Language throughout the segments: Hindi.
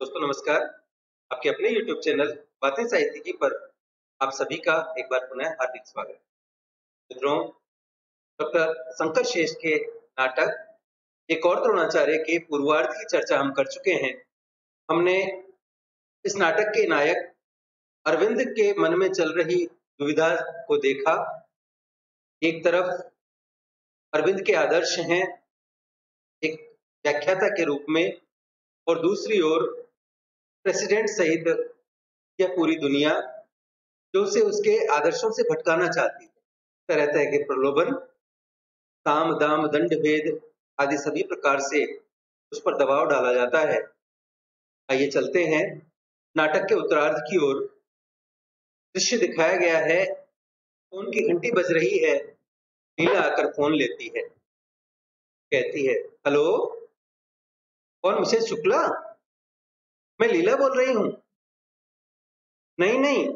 दोस्तों, नमस्कार। आपके अपने YouTube चैनल बातें साहित्यिकी पर आप सभी का एक बार पुनः हार्दिक स्वागत। मित्रों, डॉक्टर शंकर शेष के नाटक, एक और द्रोणाचार्य के पूर्वार्ध की चर्चा हम कर चुके हैं। हमने इस नाटक के नायक अरविंद के मन में चल रही दुविधा को देखा। एक तरफ़ अरविंद के आदर्श हैं, एक व्याख्याता के रूप में, और दूसरी ओर प्रेसिडेंट सहित यह पूरी दुनिया जो उसे उसके आदर्शों से भटकाना चाहती है। तरह तरह के प्रलोभन ताम दाम, दंड, भेद आदि सभी प्रकार से उस पर दबाव डाला जाता है। आइए चलते हैं। नाटक के उत्तरार्ध की ओर। दृश्य दिखाया गया है फ़ोन की घंटी बज रही है लीला आकर फ़ोन लेती है। कहती है, हेलो, कौन मिसेज शुक्ला? मैं लीला बोल रही हूँ। नहीं नहीं।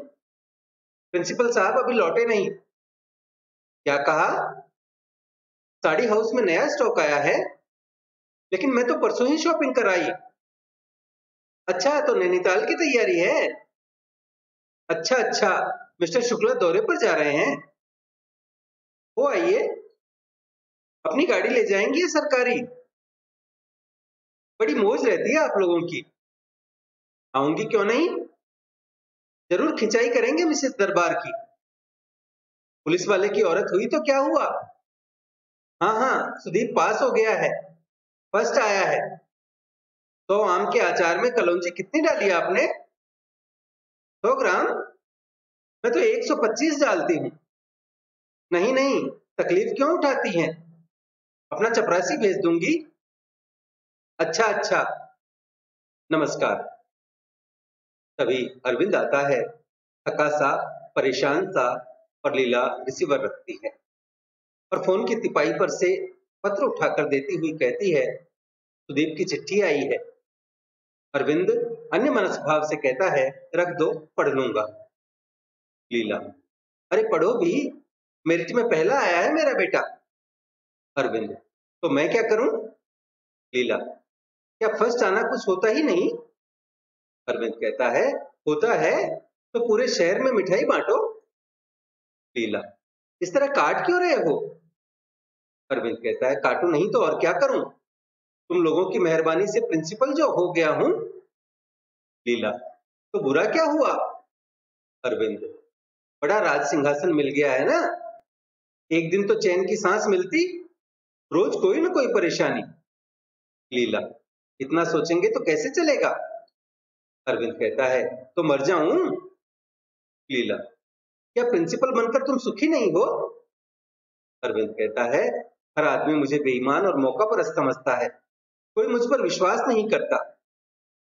प्रिंसिपल साहब अभी लौटे नहीं। क्या कहा? साड़ी हाउस में नया स्टॉक आया है? लेकिन मैं तो परसों ही शॉपिंग कराई। अच्छा तो नैनीताल की तैयारी है। अच्छा अच्छा। मिस्टर शुक्ला दौरे पर जा रहे हैं। वो आइए। अपनी गाड़ी ले जाएँगी सरकारी? बड़ी मौज रहती है आप लोगों की। आऊँगी क्यों नहीं? ज़रूर खिंचाई करेंगे मिसेस दरबार की। पुलिस वाले की औरत हुई तो क्या हुआ? हाँ हाँ सुदीप पास हो गया है, फ़र्स्ट आया है। तो आम के आचार में कलौजी कितनी डाली आपने? सौ ग्राम? मैं तो 125 डालती हूँ। नहीं नहीं, तकलीफ़ क्यों उठाती हैं? अपना चपरासी भेज दूँगी। अच्छा अच्छा नमस्कार। तभी अरविंद आता है, थका सा, परेशान सा और लीला रिसीवर रखती है। और फ़ोन की तिपाई पर से पत्र उठाकर देती हुई कहती है, सुदीप की चिट्ठी आई है। अरविंद अन्य मनस भाव से कहता है, रख दो, पढ़ लूँगा। लीला, अरे पढ़ो भी? मेरिट में पहला आया है मेरा बेटा। अरविंद तो मैं क्या करूँ? लीला, क्या फ़र्स्ट आना कुछ होता ही नहीं? अरविंद कहता है, होता है तो पूरे शहर में मिठाई बांटो। लीला, इस तरह काट क्यों रहे हो? अरविंद कहता है, काटू नहीं तो और क्या करूँ? तुम लोगों की मेहरबानी से प्रिंसिपल जो हो गया हूँ। लीला तो बुरा क्या हुआ? अरविंद, बड़ा राज सिंहासन मिल गया है ना? एक दिन तो चैन की सांस मिलती, रोज कोई ना कोई परेशानी। लीला, इतना सोचेंगे तो कैसे चलेगा? अरविंद कहता है तो मर जाऊँ? लीला, क्या प्रिंसिपल बनकर तुम सुखी नहीं हो? अरविंद कहता है, हर आदमी मुझे बेईमान और मौका पर समझता है। कोई मुझ पर विश्वास नहीं करता।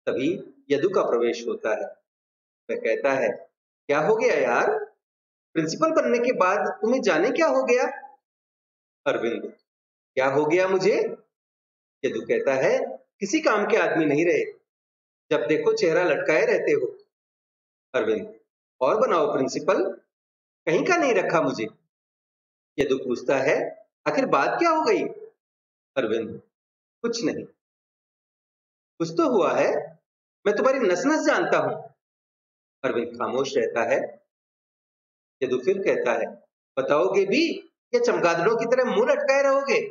तभी यदु का प्रवेश होता है। वह कहता है, क्या हो गया यार? प्रिंसिपल बनने के बाद तुम्हें जाने क्या हो गया? अरविंद, क्या हो गया मुझे? यदु कहता है, किसी काम के आदमी नहीं रहे। जब देखो चेहरा लटकाए रहते हो, अरविंद। और बनाओ प्रिंसिपल कहीं का नहीं रखा मुझे। यदु पूछता है, आखिर बात क्या हो गई? अरविंद। कुछ नहीं। कुछ तो हुआ है। मैं तुम्हारी नस नस जानता हूँ। अरविंद खामोश रहता है। यदु फिर कहता है, बताओगे भी या चमगादड़ों की तरह मुँह लटकाए रहोगे?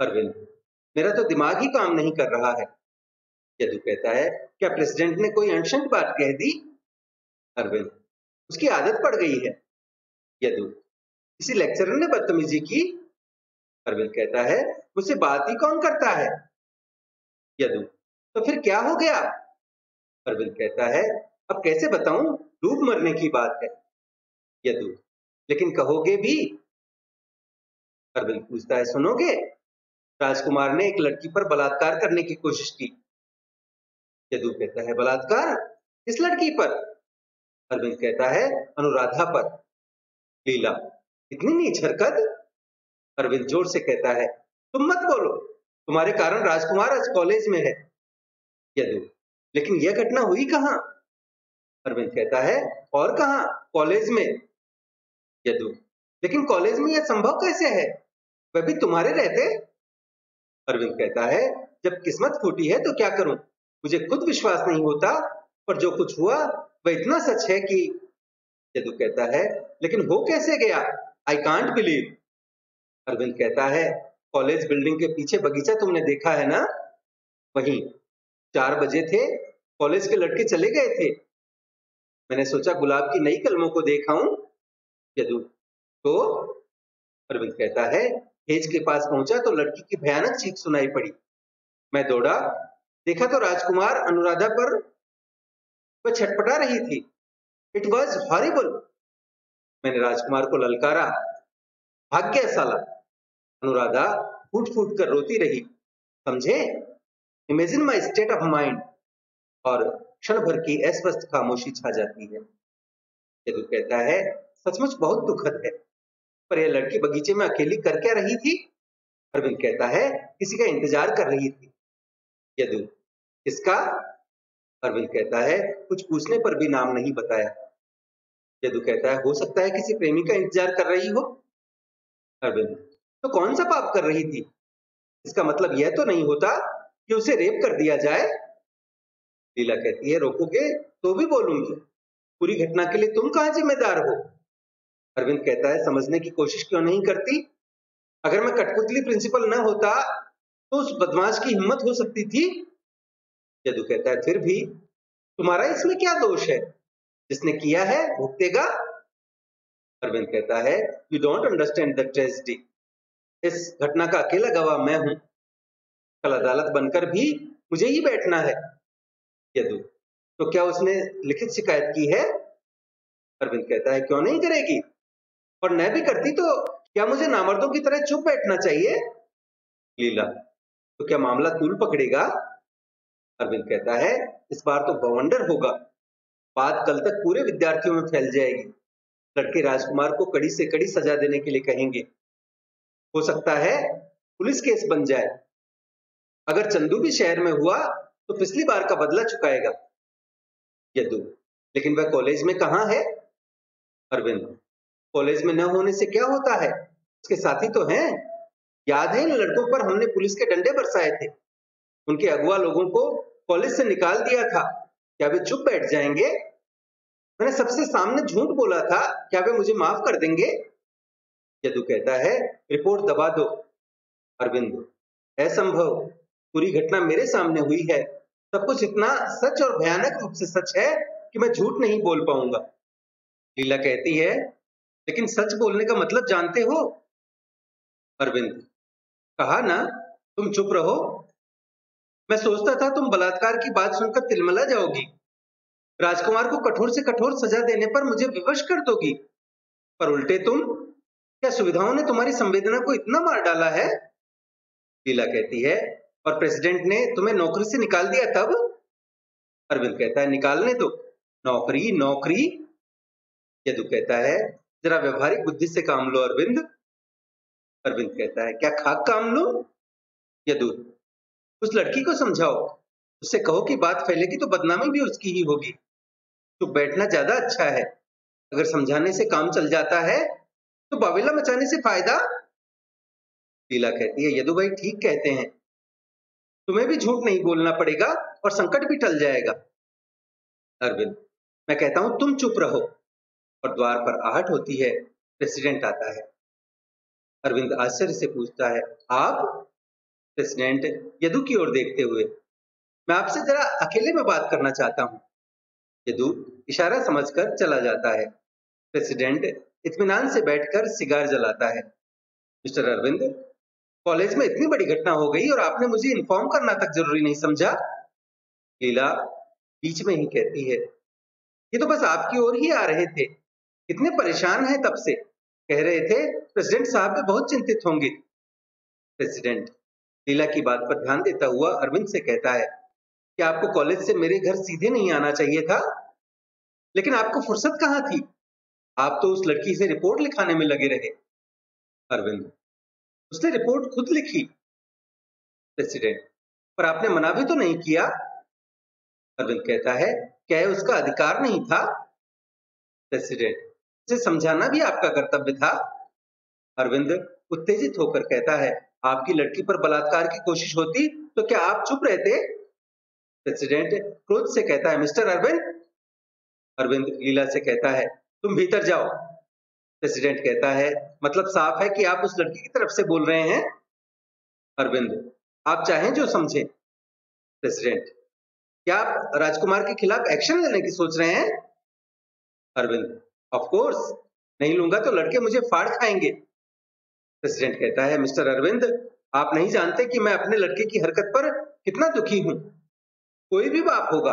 अरविंद। मेरा तो दिमाग ही काम नहीं कर रहा है। यदु कहता है, क्या प्रेसिडेंट ने कोई अनशंट बात कह दी? अरविंद, उसकी आदत पड़ गई है यदु किसी लेक्चरर ने बदतमीजी की? अरविंद कहता है, मुझसे बात ही कौन करता है यदु तो फिर क्या हो गया? अरविंद कहता है, अब कैसे बताऊँ? डूब मरने की बात है यदु लेकिन कहोगे भी? अरविंद पूछता है, सुनोगे? राजकुमार ने एक लड़की पर बलात्कार करने की कोशिश की। यदु कहता है बलात्कार किस लड़की पर। अरविंद कहता है, अनुराधा पर। लीला, इतनी नीच हरकत? अरविंद ज़ोर से कहता है, तुम मत बोलो, तुम्हारे कारण राजकुमार आज कॉलेज में है। यदु लेकिन यह घटना हुई कहाँ? अरविंद कहता है, और कहा? कॉलेज में। यदु लेकिन कॉलेज में यह संभव कैसे है? वह भी तुम्हारे रहते? अरविंद कहता है, जब किस्मत फूटी है तो क्या करूँ? मुझे खुद विश्वास नहीं होता, पर जो कुछ हुआ, वह इतना सच है कि यदु कहता है, लेकिन हो कैसे गया? आई कांट बिलीव अरविंद कहता है, कॉलेज बिल्डिंग के पीछे बगीचा तुमने देखा है ना? वहीं, चार बजे थे, कॉलेज के लड़के चले गए थे। मैंने सोचा गुलाब की नई कलमों को देखा हूँ यदु तो? अरविंद कहता है, हेज के पास पहुँचा तो लड़की की भयानक चीख सुनाई पड़ी। मैं दौड़ा देखा तो राजकुमार अनुराधा पर वह छटपटा रही थी। इट वॉज़ हॉरिबल मैंने राजकुमार को ललकारा। भाग्य साला अनुराधा फूट फूट कर रोती रही। समझे? Imagine my state of mind और क्षण भर की अस्वस्थ खामोशी छा जाती है। यदु कहता है, सचमुच बहुत दुखद है। पर यह लड़की बगीचे में अकेली कर क्या रही थी? अरविंद कहता है, किसी का इंतज़ार कर रही थी। यदु किसका? अरविंद कहता है, कुछ पूछने पर भी नाम नहीं बताया। यदु कहता है, हो सकता है किसी प्रेमी का इंतज़ार कर रही हो। अरविंद तो कौन सा पाप कर रही थी? इसका मतलब यह तो नहीं होता कि उसे रेप कर दिया जाए। लीला कहती है, रोकोगे तो भी बोलूँगी। पूरी घटना के लिए तुम कहाँ जिम्मेदार हो? अरविंद कहता है, समझने की कोशिश क्यों नहीं करती? अगर मैं कठपुतली प्रिंसिपल न होता तो उस बदमाश की हिम्मत हो सकती थी। यदु कहता है, फिर भी तुम्हारा इसमें क्या दोष है? जिसने किया है, भुगतेगा? अरविंद कहता है you don't understand the tragedy इस घटना का अकेला गवाह मैं हूँ। कल अदालत बनकर भी मुझे ही बैठना है। यदु तो क्या उसने लिखित शिकायत की है? अरविंद कहता है, क्यों नहीं करेगी? और न भी करती तो क्या मुझे नामर्दों की तरह चुप बैठना चाहिए? लीला तो क्या मामला तूल पकड़ेगा? अरविंद कहता है, इस बार तो बवंडर होगा। बात कल तक पूरे विद्यार्थियों में फैल जाएगी। लड़के राजकुमार को कड़ी से कड़ी सजा देने के लिए कहेंगे। हो सकता है पुलिस केस बन जाए। अगर चंदू भी शहर में हुआ तो पिछली बार का बदला चुकाएगा। यदु लेकिन वह कॉलेज में कहा है? अरविंद। कॉलेज में न होने से क्या होता है? उसके साथी तो हैं। याद है इन लड़कों पर हमने पुलिस के डंडे बरसाए थे। उनके अगुआ लोगों को कॉलेज से निकाल दिया था। क्या वे चुप बैठ जाएँगे? मैंने सबसे सामने झूठ बोला था, क्या वे मुझे माफ़ कर देंगे? यदु कहता है, रिपोर्ट दबा दो, अरविंद। असंभव, पूरी घटना मेरे सामने हुई है। सब कुछ इतना सच और भयानक रूप से सच है कि मैं झूठ नहीं बोल पाऊँगा। लीला कहती है, लेकिन सच बोलने का मतलब जानते हो? अरविंद कहा, ना, तुम चुप रहो। मैं सोचता था तुम बलात्कार की बात सुनकर तिलमला जाओगी। राजकुमार को कठोर से कठोर सजा देने पर मुझे विवश कर दोगी। पर उल्टे तुम, क्या सुविधाओं ने तुम्हारी संवेदना को इतना मार डाला है? लीला कहती है, और प्रेसिडेंट ने तुम्हें नौकरी से निकाल दिया तब? अरविंद कहता है, निकालने दो। नौकरी नौकरी? यदु कहता है, जरा व्यवहारिक बुद्धि से काम लो, अरविंद। अरविंद कहता है, क्या खाक काम लो यदु उस लड़की को समझाओ। उससे कहो कि बात फैलेगी तो बदनामी भी उसकी ही होगी। तो बैठना ज़्यादा अच्छा है। अगर समझाने से काम चल जाता है तो बावेला मचाने से फ़ायदा? लीला कहती है, यदु भाई ठीक कहते हैं। तुम्हें भी झूठ नहीं बोलना पड़ेगा और संकट भी टल जाएगा। अरविंद, मैं कहता हूँ, तुम चुप रहो। और द्वार पर आहट होती है, प्रेसिडेंट आता है। अरविंद आश्चर्य से पूछता है, आप? प्रेसिडेंट यदु की ओर देखते हुए, मैं आपसे जरा अकेले में बात करना चाहता हूँ। यदु इशारा समझकर चला जाता है। प्रेसिडेंट इत्मीनान से बैठकर सिगार जलाता है। मिस्टर अरविंद, कॉलेज में इतनी बड़ी घटना हो गई और आपने मुझे इन्फॉर्म करना तक ज़रूरी नहीं समझा? लीला बीच में ही कहती है, ये तो बस आपकी ओर ही आ रहे थे। इतने परेशान हैं तब से। कह रहे थे, प्रेसिडेंट साहब भी बहुत चिंतित होंगे। प्रेसिडेंट, लीला की बात पर ध्यान देता हुआ अरविंद से कहता है कि आपको कॉलेज से मेरे घर सीधे नहीं आना चाहिए था? लेकिन आपको फुर्सत कहाँ थी? आप तो उस लड़की से रिपोर्ट लिखाने में लगे रहे। अरविंद, उसने रिपोर्ट खुद लिखी। प्रेसिडेंट, पर आपने मना भी तो नहीं किया? अरविंद कहता है, क्या उसका अधिकार नहीं था? प्रेसिडेंट उसे समझाना भी आपका कर्तव्य था। अरविंद उत्तेजित होकर कहता है, आपकी लड़की पर बलात्कार की कोशिश होती तो क्या आप चुप रहते? प्रेसिडेंट क्रोध से कहता है, मिस्टर अरविंद। अरविंद लीला से कहता है, तुम भीतर जाओ। प्रेसिडेंट कहता है मतलब साफ़ है कि आप उस लड़की की तरफ़ से बोल रहे हैं? अरविंद, आप चाहें जो समझें। प्रेसिडेंट, क्या आप राजकुमार के खिलाफ एक्शन लेने की सोच रहे हैं? अरविंद ऑफ़ कोर्स नहीं लूँगा तो लड़के मुझे फाड़ खाएँगे। प्रेसिडेंट कहता है, मिस्टर अरविंद, आप नहीं जानते कि मैं अपने लड़के की हरकत पर कितना दुखी हूँ। कोई भी बाप होगा।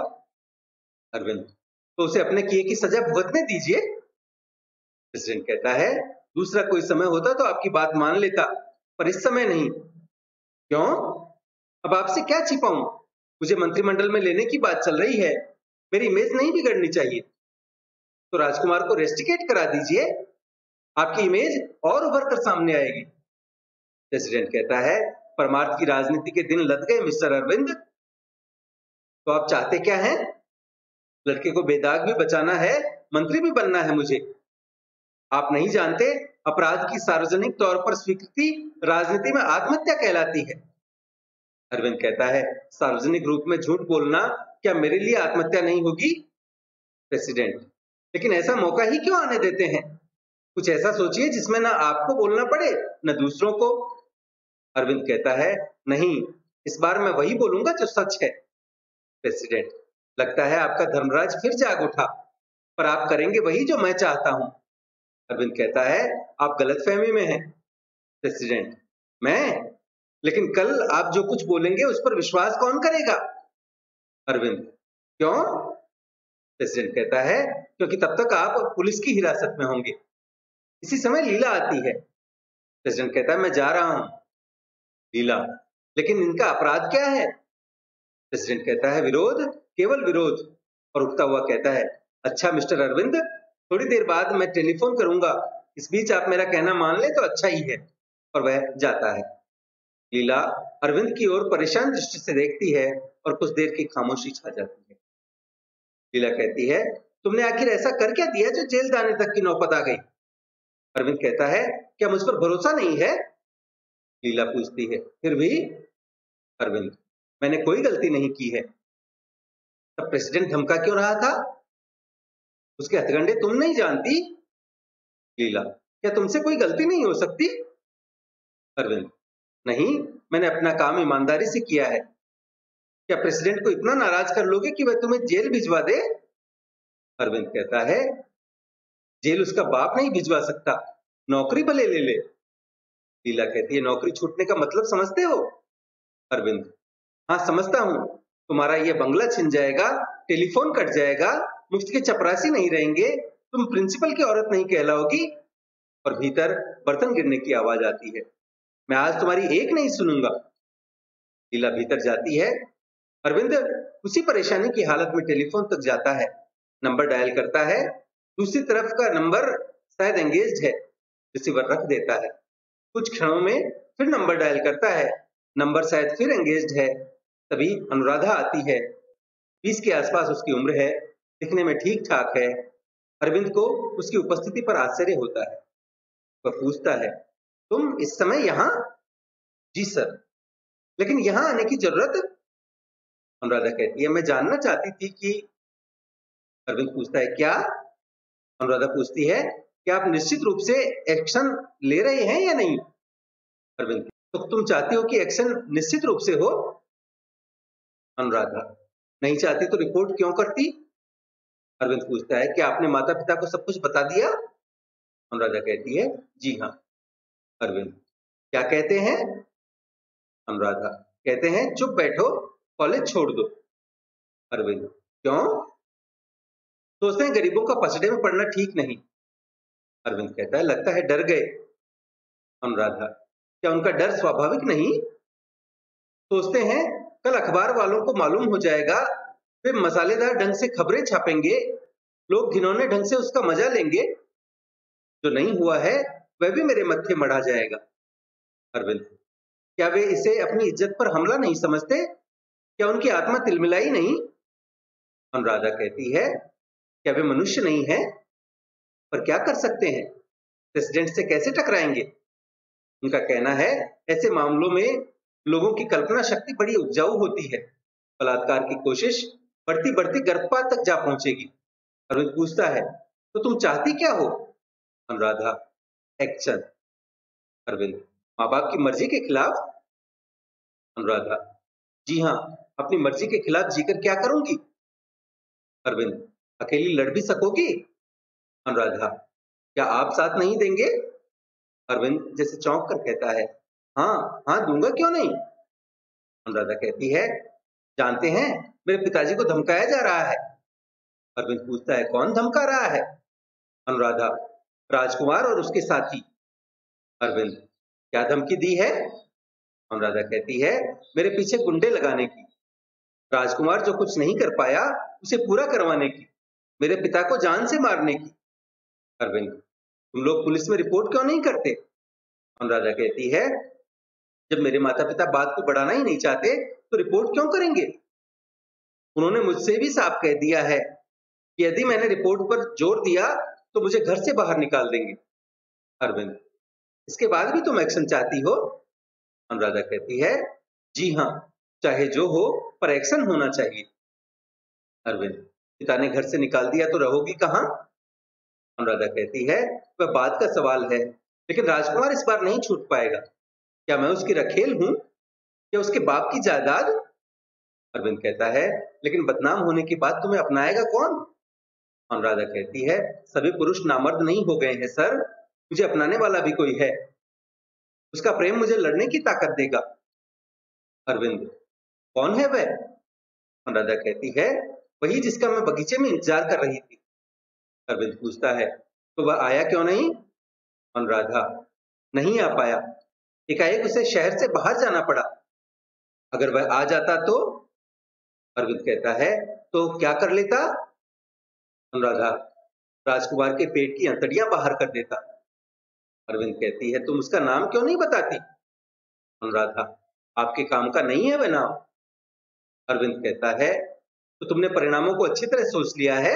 अरविंद तो उसे अपने किए की सजा भुगतने दीजिए। प्रेसिडेंट कहता है, दूसरा कोई समय होता तो आपकी बात मान लेता, पर इस समय नहीं। क्यों? अब आपसे क्या छिपाऊं? मुझे मंत्रिमंडल में लेने की बात चल रही है। मेरी इमेज नहीं बिगड़नी चाहिए। तो राजकुमार को रेस्टिकेट करा दीजिए। आपकी इमेज और उभर कर सामने आएगी। प्रेसिडेंट कहता है, परमार्थ की राजनीति के दिन लद गए, मिस्टर अरविंद। तो आप चाहते क्या हैं? लड़के को बेदाग भी बचाना है, मंत्री भी बनना है मुझे। आप नहीं जानते, अपराध की सार्वजनिक तौर पर स्वीकृति राजनीति में आत्महत्या कहलाती है। अरविंद कहता है, सार्वजनिक रूप में झूठ बोलना क्या मेरे लिए आत्महत्या नहीं होगी? प्रेसिडेंट लेकिन ऐसा मौका ही क्यों आने देते हैं? कुछ ऐसा सोचिए जिसमें ना आपको बोलना पड़े, न दूसरों को। अरविंद कहता है, नहीं, इस बार मैं वही बोलूँगा जो सच है। प्रेसिडेंट लगता है आपका धर्मराज फिर जाग उठा, पर आप करेंगे वही जो मैं चाहता हूँ। अरविंद कहता है, आप गलत फहमी में हैं। प्रेसिडेंट मैं? लेकिन कल आप जो कुछ बोलेंगे उस पर विश्वास कौन करेगा? अरविंद, क्यों? प्रेसिडेंट कहता है, क्योंकि तब तक आप पुलिस की हिरासत में होंगे। इसी समय लीला आती है। प्रेसिडेंट कहता है, मैं जा रहा हूँ। लीला, लेकिन इनका अपराध क्या है? प्रेसिडेंट कहता है, विरोध, केवल विरोध। और उठता हुआ कहता है अच्छा मिस्टर अरविंद, थोड़ी देर बाद मैं टेलीफोन करूँगा। इस बीच आप मेरा कहना मान ले तो अच्छा ही है। और वह जाता है। लीला अरविंद की ओर परेशान दृष्टि से देखती है और कुछ देर की खामोशी छा जाती है। लीला कहती है, तुमने आखिर ऐसा कर क्या दिया जो जेल जाने तक की नौबत आ गई? अरविंद कहता है, क्या मुझ पर भरोसा नहीं है? लीला पूछती है, फिर भी? अरविंद, मैंने कोई गलती नहीं की है। तब प्रेसिडेंट धमका क्यों रहा था? उसके हथगंडे तुम नहीं जानती? लीला, क्या तुमसे कोई गलती नहीं हो सकती? अरविंद, नहीं, मैंने अपना काम ईमानदारी से किया है। क्या प्रेसिडेंट को इतना नाराज़ कर लोगे कि वह तुम्हें जेल भिजवा दे? अरविंद कहता है, जेल उसका बाप नहीं भिजवा सकता, नौकरी भले ले ले। लीला कहती है, नौकरी छूटने का मतलब समझते हो? अरविंद हाँ समझता हूँ। तुम्हारा ये बंगला छिन जाएगा, टेलीफोन कट जाएगा, मुफ़्त के चपरासी नहीं रहेंगे, तुम प्रिंसिपल की औरत नहीं कहलाओगी। और भीतर बर्तन गिरने की आवाज़ आती है। मैं आज तुम्हारी एक नहीं सुनूँगा। लीला भीतर जाती है अरविंद, उसी परेशानी की हालत में टेलीफोन तक जाता है। नंबर डायल करता है। दूसरी तरफ़ का नंबर शायद एंगेज है, रिसीवर रख देता है। कुछ क्षणों में फिर नंबर डायल करता है। नंबर शायद फिर एंगेज है। तभी अनुराधा आती है। बीस के आसपास उसकी उम्र है, दिखने में ठीक ठाक है। अरविंद को उसकी उपस्थिति पर आश्चर्य होता है। वह पूछता है, तुम इस समय यहाँ? जी सर। लेकिन यहाँ आने की ज़रूरत अनुराधा कहती है, मैं जानना चाहती थी कि अरविंद पूछता है, क्या? अनुराधा पूछती है कि आप निश्चित रूप से एक्शन ले रहे हैं या नहीं? अरविंद तो तुम चाहती हो कि एक्शन निश्चित रूप से हो? अनुराधा नहीं चाहती तो रिपोर्ट क्यों करती? अरविंद पूछता है कि आपने माता पिता को सब कुछ बता दिया? अनुराधा कहती है, जी हाँ। अरविंद, क्या कहते हैं? अनुराधा कहते हैं, चुप बैठो कॉलेज छोड़ दो। अरविंद क्यों? सोचते हैं गरीबों का पसड़े में पढ़ना ठीक नहीं। अरविंद कहता है, लगता है डर गए। अनुराधा, क्या उनका डर स्वाभाविक नहीं? सोचते हैं, कल अखबार वालों को मालूम हो जाएगा, वे मसालेदार ढंग से खबरें छापेंगे, लोग घिनौने ढंग से उसका मज़ा लेंगे। जो नहीं हुआ है, वह भी मेरे मत्थे मढ़ा जाएगा। अरविंद, क्या वे इसे अपनी इज़्ज़त पर हमला नहीं समझते? क्या उनकी आत्मा तिलमिलाई नहीं? अनुराधा कहती है, क्या वे मनुष्य नहीं है? पर क्या कर सकते हैं? प्रेसिडेंट से कैसे टकराएँगे? उनका कहना है, ऐसे मामलों में लोगों की कल्पना शक्ति बड़ी उपजाऊ होती है। बलात्कार की कोशिश बढ़ती बढ़ती गर्भपात तक जा पहुंचेगी। अरविंद पूछता है तो तुम चाहती क्या हो? अनुराधा एक्शन अरविंद, माँ बाप की मर्ज़ी के खिलाफ? अनुराधा जी हाँ अपनी मर्ज़ी के खिलाफ जीकर क्या करूँगी? अरविंद, अकेली लड़ भी सकोगी? अनुराधा, क्या आप साथ नहीं देंगे? अरविंद जैसे चौंक कर कहता है हाँ हाँ दूँगा क्यों नहीं? अनुराधा कहती है, जानते हैं, मेरे पिताजी को धमकाया जा रहा है। अरविंद पूछता है, कौन धमका रहा है? अनुराधा, राजकुमार और उसके साथी। अरविंद, क्या धमकी दी है? अनुराधा कहती है, मेरे पीछे गुंडे लगाने की। राजकुमार जो कुछ नहीं कर पाया, उसे पूरा करवाने की, मेरे पिता को जान से मारने की। अरविंद, तुम लोग पुलिस में रिपोर्ट क्यों नहीं करते? अनुराधा कहती है, जब मेरे माता पिता बात को बढ़ाना ही नहीं चाहते तो रिपोर्ट क्यों करेंगे? उन्होंने मुझसे भी साफ़ कह दिया है कि यदि मैंने रिपोर्ट पर ज़ोर दिया तो मुझे घर से बाहर निकाल देंगे। अरविंद, इसके बाद भी तुम एक्शन चाहती हो? अनुराधा कहती है, जी हाँ चाहे जो हो, पर एक्शन होना चाहिए। अरविंद, पिता ने घर से निकाल दिया तो रहोगी कहाँ? अनुराधा कहती है, वह बात का सवाल है, लेकिन राजकुमार इस बार नहीं छूट पाएगा। क्या मैं उसकी रखेल हूँ? या उसके बाप की जायदाद? अरविंद कहता है, लेकिन बदनाम होने की बात तुम्हें अपनाएगा कौन? अनुराधा कहती है, सभी पुरुष नामर्द नहीं हो गए हैं, सर। मुझे अपनाने वाला भी कोई है। उसका प्रेम मुझे लड़ने की ताकत देगा। अरविंद कौन है वह? अनुराधा कहती है, वही जिसका मैं बगीचे में इंतज़ार कर रही थी। अरविंद पूछता है तो वह आया क्यों नहीं? अनुराधा नहीं आ पाया। एकाएक उसे शहर से बाहर जाना पड़ा। अगर वह आ जाता तो? अरविंद कहता है तो क्या कर लेता? अनुराधा राजकुमार के पेट की अंतड़ियाँ बाहर कर देता। अरविंद कहती है, तुम उसका नाम क्यों नहीं बताती? अनुराधा आपके काम का नहीं है वह नाम। अरविंद कहता है तो तुमने परिणामों को अच्छी तरह सोच लिया है?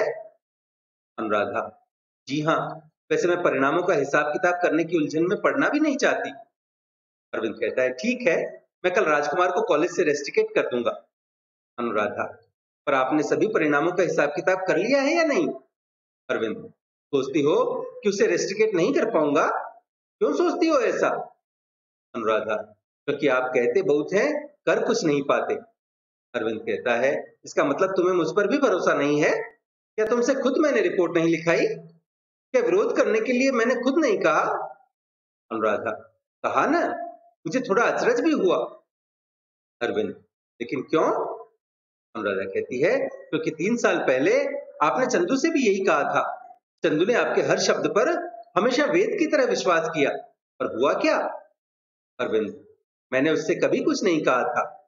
अनुराधा, जी हाँ वैसे मैं परिणामों का हिसाब किताब करने की उलझन में पढ़ना भी नहीं चाहती। अरविंद कहता है, ठीक है, मैं कल राजकुमार को कॉलेज से रेस्टिकेट कर दूँगा। अनुराधा, पर आपने सभी परिणामों का हिसाब किताब कर लिया है या नहीं? अरविंद, सोचती हो कि उसे रेस्टिकेट नहीं कर पाऊँगा? क्यों सोचती हो ऐसा? अनुराधा, क्योंकि तो आप कहते बहुत हैं, कर कुछ नहीं पाते। अरविंद कहता है, इसका मतलब तुम्हें मुझ पर भी भरोसा नहीं है? क्या तुमसे खुद मैंने रिपोर्ट नहीं लिखाई? क्या विरोध करने के लिए मैंने खुद नहीं कहा? अनुराधा, कहा ना, मुझे थोड़ा अचरज भी हुआ। अरविंद, लेकिन क्यों? अनुराधा कहती है, क्योंकि तो तीन साल पहले आपने चंदू से भी यही कहा था। चंदू ने आपके हर शब्द पर हमेशा वेद की तरह विश्वास किया, पर हुआ क्या? अरविंद, मैंने उससे कभी कुछ नहीं कहा था।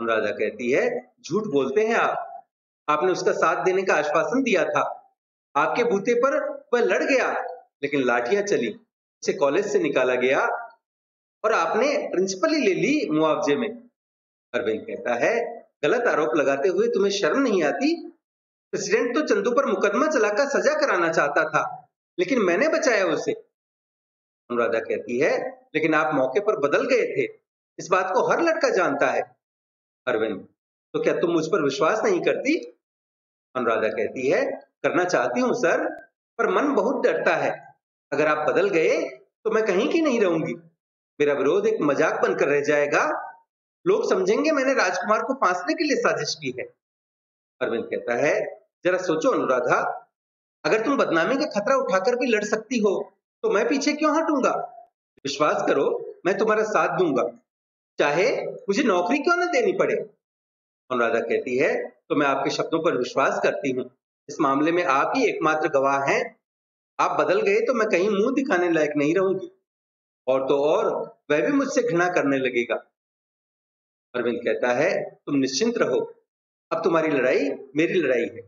अनुराधा कहती है, झूठ बोलते हैं आप। आपने उसका साथ देने का आश्वासन दिया था। आपके बूते पर वह लड़ गया, लेकिन लाठियाँ चली, उसे कॉलेज से निकाला गया और आपने प्रिंसिपल ही ले ली मुआवजे में। अरविंद कहता है, गलत आरोप लगाते हुए तुम्हें शर्म नहीं आती? प्रेसिडेंट तो चंदू पर मुकदमा चलाकर सजा कराना चाहता था, लेकिन मैंने बचाया उसे। अनुराधा कहती है, लेकिन आप मौके पर बदल गए थे। इस बात को हर लड़का जानता है। अरविंद। तो क्या तुम मुझ पर विश्वास नहीं करती? अनुराधा कहती है, करना चाहती हूँ, सर, पर मन बहुत डरता है। अगर आप बदल गए तो मैं कहीं की नहीं रहूँगी। मेरा विरोध एक मज़ाक बनकर रह जाएगा। लोग समझेंगे मैंने राजकुमार को फांसने के लिए साजिश की है। अरविंद कहता है, जरा सोचो अनुराधा, अगर तुम बदनामी का खतरा उठाकर भी लड़ सकती हो तो मैं पीछे क्यों हटूँगा? विश्वास करो, मैं तुम्हारा साथ दूँगा। चाहे मुझे नौकरी क्यों न देनी पड़े? अनुराधा कहती है तो मैं आपके शब्दों पर विश्वास करती हूँ। इस मामले में आप ही एकमात्र गवाह हैं। आप बदल गए तो मैं कहीं मुँह दिखाने लायक नहीं रहूँगी। और तो और, वह भी मुझसे घृणा करने लगेगा। अरविंद कहता है, तुम निश्चिंत रहो। अब तुम्हारी लड़ाई मेरी लड़ाई है।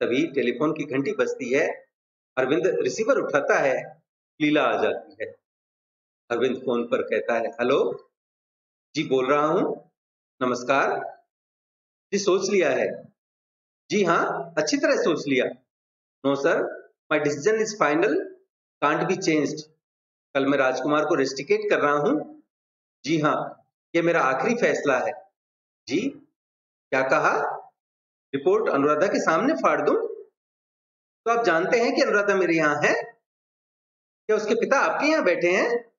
तभी टेलीफोन की घंटी बजती है। अरविंद रिसीवर उठाता है। लीला आ जाती है। अरविंद फ़ोन पर कहता है, हेलो जी, बोल रहा हूँ। नमस्कार। जी, सोच लिया है। जी हाँ अच्छी तरह सोच लिया। No sir my decision is final can't be changed कल मैं राजकुमार को रेस्टिकेट कर रहा हूँ। जी हाँ ये मेरा आखिरी फैसला है। जी, क्या कहा? रिपोर्ट अनुराधा के सामने फाड़ दूँ? तो आप जानते हैं कि अनुराधा मेरे यहाँ है? क्या उसके पिता आपके यहाँ बैठे हैं?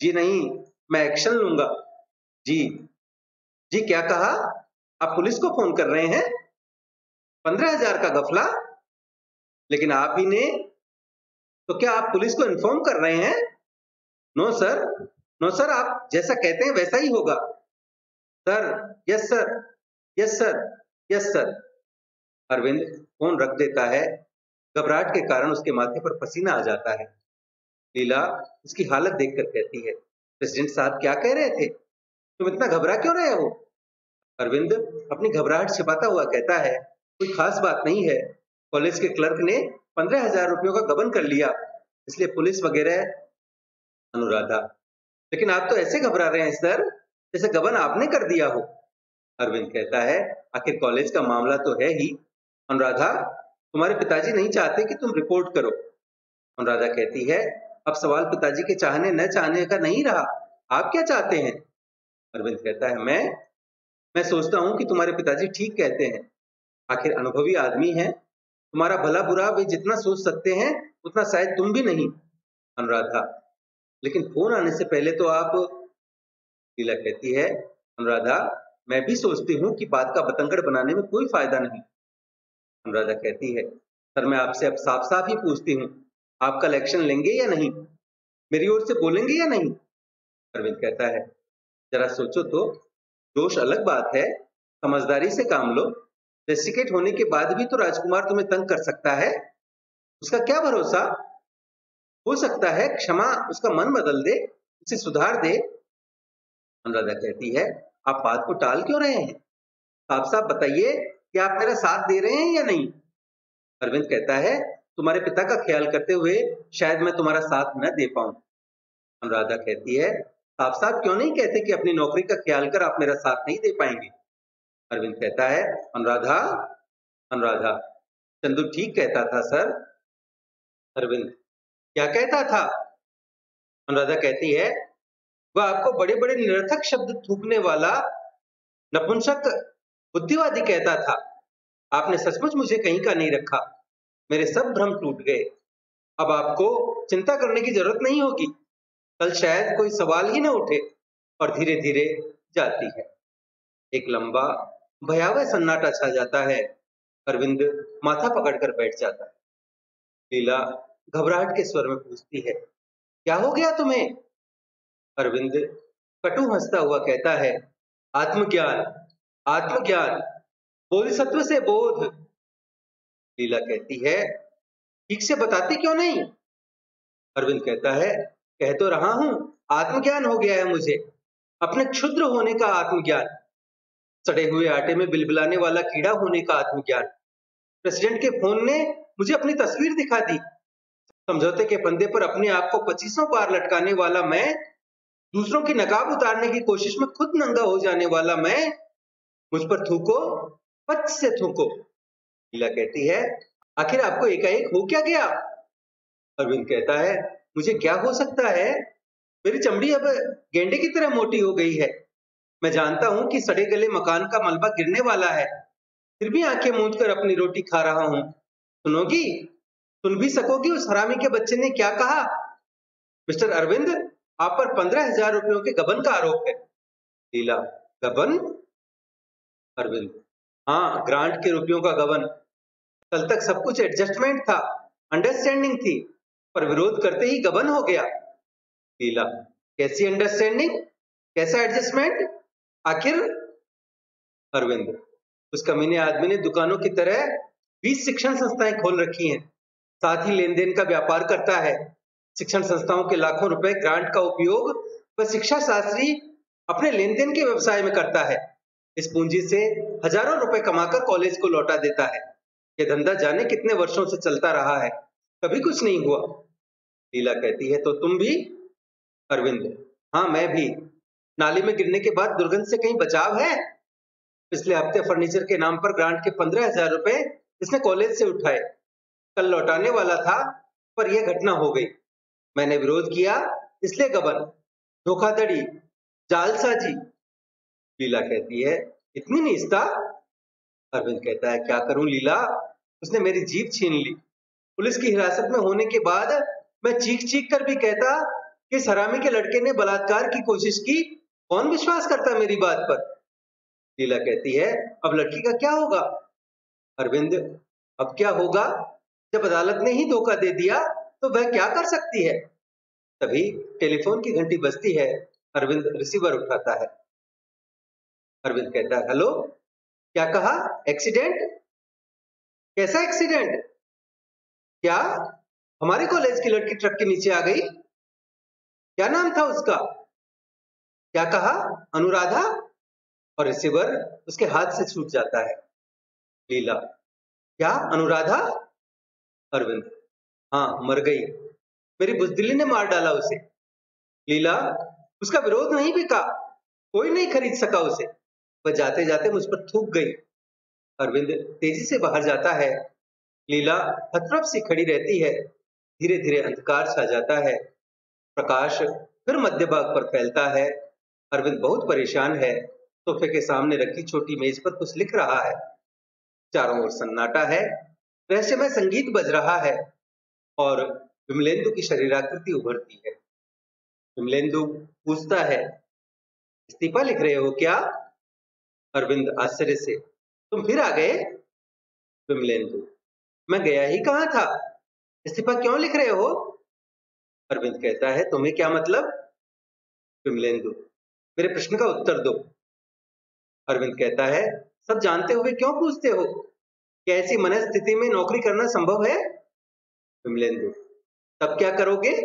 जी नहीं, मैं एक्शन लूँगा। जी। जी, क्या कहा? आप पुलिस को फ़ोन कर रहे हैं? पंद्रह हज़ार का गफला? लेकिन आप ही ने? तो क्या आप पुलिस को इन्फॉर्म कर रहे हैं? नो सर नो सर आप जैसा कहते हैं वैसा ही होगा। Sir yes sir yes sir yes sir Arvind phone रख देता है। घबराहट के कारण उसके माथे पर पसीना आ जाता है। लीला उसकी हालत देखकर कहती है। प्रेसिडेंट साहब क्या कह रहे थे? तुम इतना घबरा क्यों रहे हो? अरविंद अपनी घबराहट छिपाता हुआ कहता है, कोई खास बात नहीं है। कॉलेज के क्लर्क ने पंद्रह हज़ार रुपयों का गबन कर लिया। इसलिए पुलिस वगैरह अनुराधा, लेकिन आप तो ऐसे घबरा रहे हैं, सर, जैसे गबन आपने कर दिया हो अरविंद कहता है, आखिर कॉलेज का मामला तो है ही। अनुराधा, तुम्हारे पिताजी नहीं चाहते कि तुम रिपोर्ट करो अनुराधा कहती है, अब सवाल पिताजी के चाहने न चाहने का नहीं रहा। आप क्या चाहते हैं? अरविंद कहता है, मैं मैं सोचता हूँ कि तुम्हारे पिताजी ठीक कहते हैं। आखिर अनुभवी आदमी है। तुम्हारा भला बुरा वे जितना सोच सकते हैं, उतना शायद तुम भी नहीं, अनुराधा। लेकिन फ़ोन आने से पहले तो आप लीला कहती है, अनुराधा, मैं भी सोचती हूँ कि बात का बतंगड़ बनाने में कोई फ़ायदा नहीं। अनुराधा कहती है सर मैं आपसे अब साफ़ साफ़ ही पूछती हूँ, आप कल एक्शन लेंगे या नहीं? मेरी ओर से बोलेंगे या नहीं? अरविंद कहता है जरा सोचो तो। दोष अलग बात है। समझदारी से काम लो। रेस्टिकेट होने के बाद भी तो राजकुमार तुम्हें तंग कर सकता है। उसका क्या भरोसा? हो सकता है क्षमा उसका मन बदल दे, उसे सुधार दे। अनुराधा कहती है, आप बात को टाल क्यों रहे हैं? साफ़ साफ़ बताइए कि आप मेरा साथ दे रहे हैं या नहीं? अरविंद कहता है, तुम्हारे पिता का ख्याल करते हुए शायद मैं तुम्हारा साथ न दे पाऊँ। अनुराधा कहती है साफ़ साफ़ क्यों नहीं कहते कि अपनी नौकरी का ख्याल कर आप मेरा साथ नहीं दे पाएँगे? अरविंद कहता है, अनुराधा अनुराधा, चंदू ठीक कहता था, सर। अरविंद, क्या कहता था? अनुराधा कहती है, वह आपको बड़े बड़े निरर्थक शब्द थूकने वाला नपुंसक, बुद्धिवादी कहता था। आपने सचमुच मुझे कहीं का नहीं रखा। मेरे सब भ्रम टूट गए। अब आपको चिंता करने की ज़रूरत नहीं होगी। कल शायद कोई सवाल ही ना उठे और धीरे धीरे जाती है। एक लंबा, भयावह सन्नाटा छा जाता है। अरविंद माथा पकड़कर बैठ जाता है। लीला घबराहट के स्वर में पूछती है, क्या हो गया तुम्हें? अरविंद कटु हंसता हुआ कहता है, आत्मज्ञान आत्मज्ञान, बोधिसत्व से बोध। लीला कहती है, ठीक से बताती क्यों नहीं? अरविंद कहता है कह तो रहा हूँ, आत्मज्ञान हो गया है मुझे। अपने क्षुद्र होने का आत्मज्ञान, सड़े हुए आटे में बिलबिलाने वाला कीड़ा होने का आत्मज्ञान। प्रेसिडेंट के फ़ोन ने मुझे अपनी तस्वीर दिखा दी। समझौते के फंदे पर अपने आप को पच्चीसों बार लटकाने वाला मैं, दूसरों की नकाब उतारने की कोशिश में खुद नंगा हो जाने वाला मैं, मुझ पर थूको पच से थूको। लीला कहती है, आखिर आपको एकाएक हो क्या गया? अरविंद कहता है मुझे क्या हो सकता है? मेरी चमड़ी अब गेंडे की तरह मोटी हो गई है। मैं जानता हूँ कि सड़े गले मकान का मलबा गिरने वाला है। फिर भी आँखें मूंद कर अपनी रोटी खा रहा हूँ। सुनोगी? सुन भी सकोगी उस हरामी के बच्चे ने क्या कहा? मिस्टर अरविंद, आप पर पंद्रह हज़ार रुपयों के गबन का आरोप है। लीला, गबन? अरविंद हाँ ग्रांट के रुपयों का गबन। कल तक सब कुछ एडजस्टमेंट था, अंडरस्टैंडिंग थी। पर विरोध करते ही गबन हो गया। लीला कैसी अंडरस्टैंडिंग कैसा एडजस्टमेंट आखिर अरविंद उस कमीने आदमी ने दुकानों की तरह बीस शिक्षण संस्थाएँ खोल रखी हैं। साथ ही लेन देन का व्यापार करता है। शिक्षण संस्थाओं के लाखों रुपए ग्रांट का उपयोग वह शिक्षा शास्त्री अपने लेन देन के व्यवसाय में करता है। इस पूंजी से हज़ारों रुपए कमाकर कॉलेज को लौटा देता है। यह धंधा जाने कितने वर्षों से चलता रहा है। कभी कुछ नहीं हुआ। लीला कहती है तो तुम भी अरविंद हाँ मैं भी। नाली में गिरने के बाद दुर्गंध से कहीं बचाव है? पिछले हफ़्ते फर्नीचर के नाम पर ग्रांट के पंद्रह हज़ार रुपए इसने कॉलेज से उठाए। कल लौटाने वाला था, पर यह घटना हो गई। मैंने विरोध किया, इसलिए गबन, धोखाधड़ी, जालसाजी। लीला कहती है, इतनी निस्ता अरविंद कहता है, क्या करूँ लीला? उसने मेरी जीप छीन ली। पुलिस की हिरासत में होने के बाद मैं चीख चीख कर भी कहता कि इस हरामी के लड़के ने बलात्कार की कोशिश की। कौन विश्वास करता मेरी बात पर? लीला कहती है, अब लड़की का क्या होगा? अरविंद, अब क्या होगा? जब अदालत ने ही धोखा दे दिया तो वह क्या कर सकती है? तभी टेलीफोन की घंटी बजती है। अरविंद रिसीवर उठाता है। अरविंद कहता है, हेलो, क्या कहा? एक्सीडेंट? कैसा एक्सीडेंट? क्या हमारे कॉलेज की लड़की ट्रक के नीचे आ गई? क्या नाम था उसका? क्या कहा? अनुराधा? और रिसीवर उसके हाथ से छूट जाता है। लीला। क्या? अनुराधा? अरविंद। हाँ मर गई। मेरी बुजदिली ने मार डाला उसे। लीला, उसका विरोध नहीं बिका कोई नहीं खरीद सका उसे। वह जाते जाते मुझ पर थूक गई। अरविंद तेज़ी से बाहर जाता है। लीला हथरफ सी खड़ी रहती है। धीरे धीरे अंधकार छा जाता है। प्रकाश फिर मध्य भाग पर फैलता है। अरविंद बहुत परेशान है। सोफे के सामने रखी छोटी मेज पर कुछ लिख रहा है। चारों ओर सन्नाटा है। रहस्यमय संगीत बज रहा है और विमलेंदु की शरीराकृति उभरती है। विमलेंदु पूछता है, इस्तीफा लिख रहे हो क्या? अरविंद आश्चर्य से, तुम फिर आ गए? विमलेंदु मैं गया ही कहा था? इस्तीफा क्यों लिख रहे हो? अरविंद कहता है, तुम्हें क्या मतलब? विमलेंदु मेरे प्रश्न का उत्तर दो। अरविंद कहता है, सब जानते हुए क्यों पूछते हो? क्या ऐसी मनस्थिति में नौकरी करना संभव है? विमलेंदु तब क्या करोगे?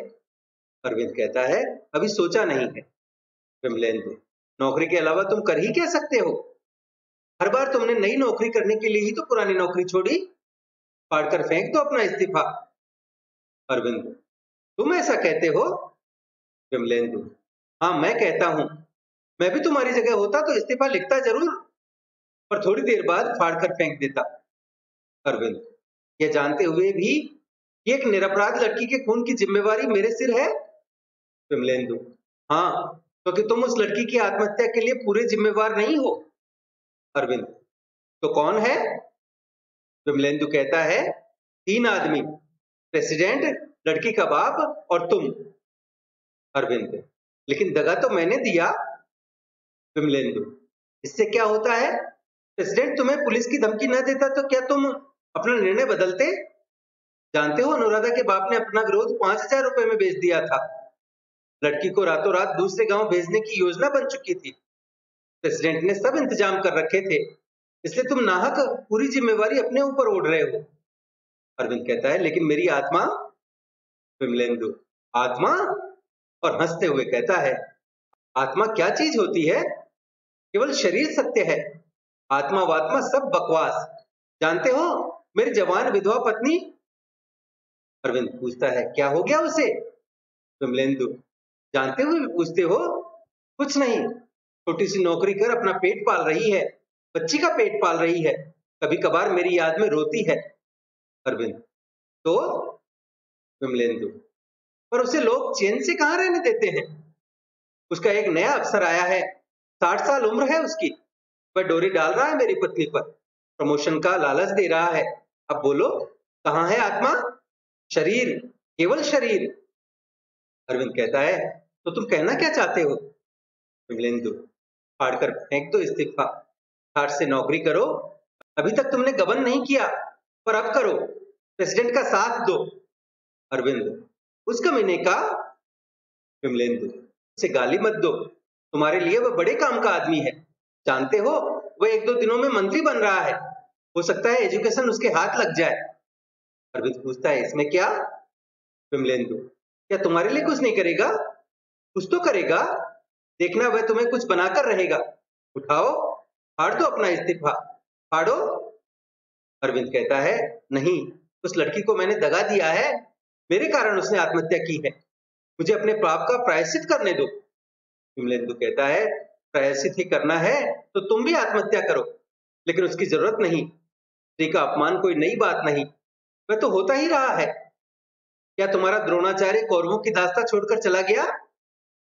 अरविंद कहता है, अभी सोचा नहीं है। विमलेंदु नौकरी के अलावा तुम कर ही क्या सकते हो? हर बार तुमने नई नौकरी करने के लिए ही तो पुरानी नौकरी छोड़ी। फाड़कर फेंक दो अपना इस्तीफा। अरविंद, तुम ऐसा कहते हो? विमलेंदु हाँ मैं कहता हूँ। मैं भी तुम्हारी जगह होता तो इस्तीफा लिखता ज़रूर, पर थोड़ी देर बाद फाड़कर फेंक देता। अरविंद, यह जानते हुए भी कि एक निरपराध लड़की के खून की जिम्मेवारी मेरे सिर है? विमलेंदु हाँ क्योंकि तो तुम उस लड़की की आत्महत्या के लिए पूरे जिम्मेवार नहीं हो। अरविंद तो कौन है? विमलेंदु कहता है, तीन आदमी, प्रेसिडेंट, लड़की का बाप और तुम। अरविंद, लेकिन दगा तो मैंने दिया। विमलेंदु इससे क्या होता है? प्रेसिडेंट तुम्हें पुलिस की धमकी न देता तो क्या तुम अपना निर्णय बदलते? जानते हो, अनुराधा के बाप ने अपना विरोध पाँच हज़ार रुपए में बेच दिया था। लड़की को रातों रात दूसरे गाँव भेजने की योजना बन चुकी थी। प्रेसिडेंट ने सब इंतज़ाम कर रखे थे। इसलिए तुम नाहक पूरी जिम्मेवारी अपने ऊपर ओढ़ रहे हो। अरविंद कहता है, लेकिन मेरी आत्मा विमलेंदु आत्मा? और हँसते हुए कहता है, आत्मा क्या चीज़ होती है? केवल शरीर सत्य है। आत्मा वात्मा सब बकवास। जानते हो, मेरी जवान विधवा पत्नी? अरविंद पूछता है, क्या हो गया उसे? विमलेंदु जानते हुए भी पूछते हो? कुछ नहीं। छोटी सी नौकरी कर अपना पेट पाल रही है। बच्ची का पेट पाल रही है कभी कभार मेरी याद में रोती है, अरविंद। तो विमलेंदु, पर उसे लोग चैन से कहाँ रहने देते हैं? उसका एक नया अफसर आया है, साठ साल उम्र है उसकी, वह डोरी डाल रहा है मेरी पत्नी पर, प्रमोशन का लालच दे रहा है। अब बोलो, कहाँ है आत्मा? शरीर, केवल शरीर। अरविंद कहता है तो तुम कहना क्या चाहते हो? विमलेंदु, फाड़कर फेंक दो इस्तीफा। हार से नौकरी करो। अभी तक तुमने गबन नहीं किया, पर अब करो। प्रेसिडेंट का साथ दो, अरविंद। उस कमीने का विमलेंदु, उसे गाली मत दो। तुम्हारे लिए वह बड़े काम का आदमी है। जानते हो, वह एक दो दिनों में मंत्री बन रहा है। हो सकता है एजुकेशन उसके हाथ लग जाए। अरविंद पूछता है, इसमें क्या? विमलेंदु, क्या तुम्हारे लिए कुछ नहीं करेगा? कुछ तो करेगा। देखना, वह तुम्हें कुछ बनाकर रहेगा। उठाओ फाड़ दो अपना इस्तीफा। फाड़ो। अरविंद कहता है, नहीं, उस लड़की को मैंने दगा दिया है। मेरे कारण उसने आत्महत्या की है। मुझे अपने पाप का प्रायश्चित करने दो। विमलेंदु कहता है, प्रायश्चित ही करना है तो तुम भी आत्महत्या करो। लेकिन उसकी ज़रूरत नहीं। स्त्री का अपमान कोई नई बात नहीं। वह तो होता ही रहा है। क्या तुम्हारा द्रोणाचार्य कौरवों की दास्ता छोड़कर चला गया?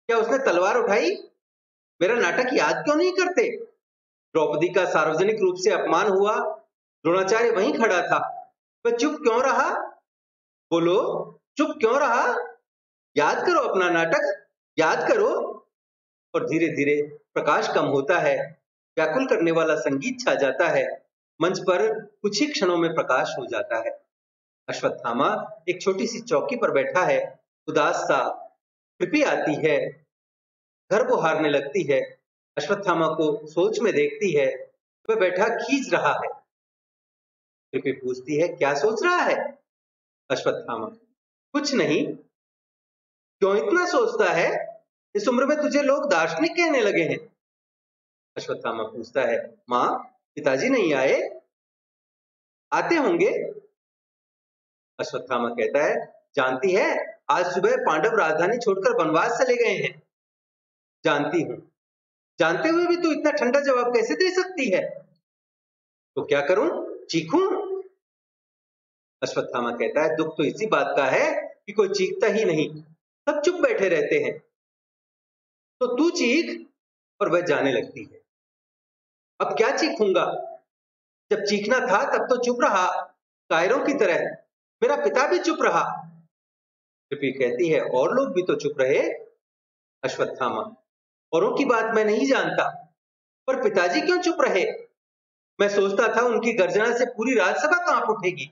क्या उसने तलवार उठाई? मेरा नाटक याद क्यों नहीं करते? द्रौपदी का सार्वजनिक रूप से अपमान हुआ। द्रोणाचार्य वहीं खड़ा था। वह चुप क्यों रहा? बोलो, चुप क्यों रहा? याद करो अपना नाटक, याद करो। और धीरे धीरे प्रकाश कम होता है, व्याकुल करने वाला संगीत छा जाता है, मंच पर कुछ ही क्षणों में प्रकाश हो जाता है। अश्वत्थामा एक छोटी सी चौकी पर बैठा है, उदास सा कृपी आती है, घर को हारने लगती है। अश्वत्थामा को सोच में देखती है, वह बैठा खींच रहा है। कृपी पूछती है, क्या सोच रहा है? अश्वत्थामा, कुछ नहीं। क्यों इतना सोचता है? इस उम्र में तुझे लोग दार्शनिक कहने लगे हैं। अश्वत्थामा पूछता है, माँ, पिताजी नहीं आए? आते होंगे? अश्वत्थामा कहता है, जानती है, आज सुबह पांडव राजधानी छोड़कर वनवास चले गए हैं। जानती हूँ। जानते हुए भी तू इतना ठंडा जवाब कैसे दे सकती है? तो क्या करूँ? चीखूं? अश्वत्थामा कहता है, दुख तो इसी बात का है कि कोई चीखता ही नहीं। सब चुप बैठे रहते हैं। तो तू चीख और वह जाने लगती है। अब क्या चीखूँगा? जब चीखना था तब तो चुप रहा। कायरों की तरह मेरा पिता भी चुप रहा। कृपी कहती है, और लोग भी तो चुप रहे। अश्वत्थामा औरों की बात मैं नहीं जानता, पर पिताजी क्यों चुप रहे? मैं सोचता था उनकी गर्जना से पूरी राज्यसभा काँप उठेगी